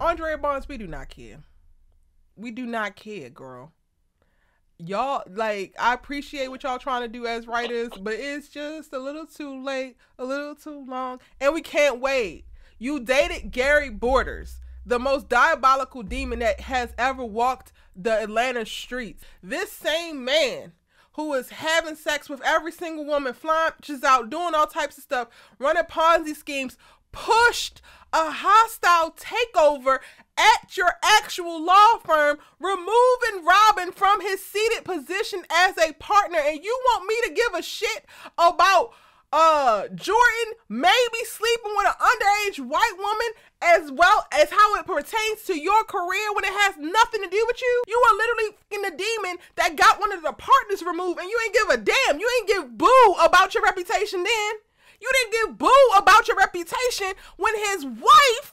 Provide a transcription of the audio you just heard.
Andrea Barnes, we do not care. We do not care, girl. Y'all like I appreciate what y'all trying to do as writers, but it's just a little too late, a little too long, and we can't wait. You dated Gary Borders, the most diabolical demon that has ever walked the Atlanta streets. This same man who is having sex with every single woman, flying just out, doing all types of stuff, running Ponzi schemes, pushed a hostile takeover at your actual law firm, removing Robin from his seated position as a partner, and you want me to give a shit about uh Jordan maybe sleeping with an underage white woman as well as how it pertains to your career when it has nothing to do with you. You are literally in the demon that got one of the partners removed and you ain't give a damn. You ain't give boo about your reputation then. You didn't give boo when his wife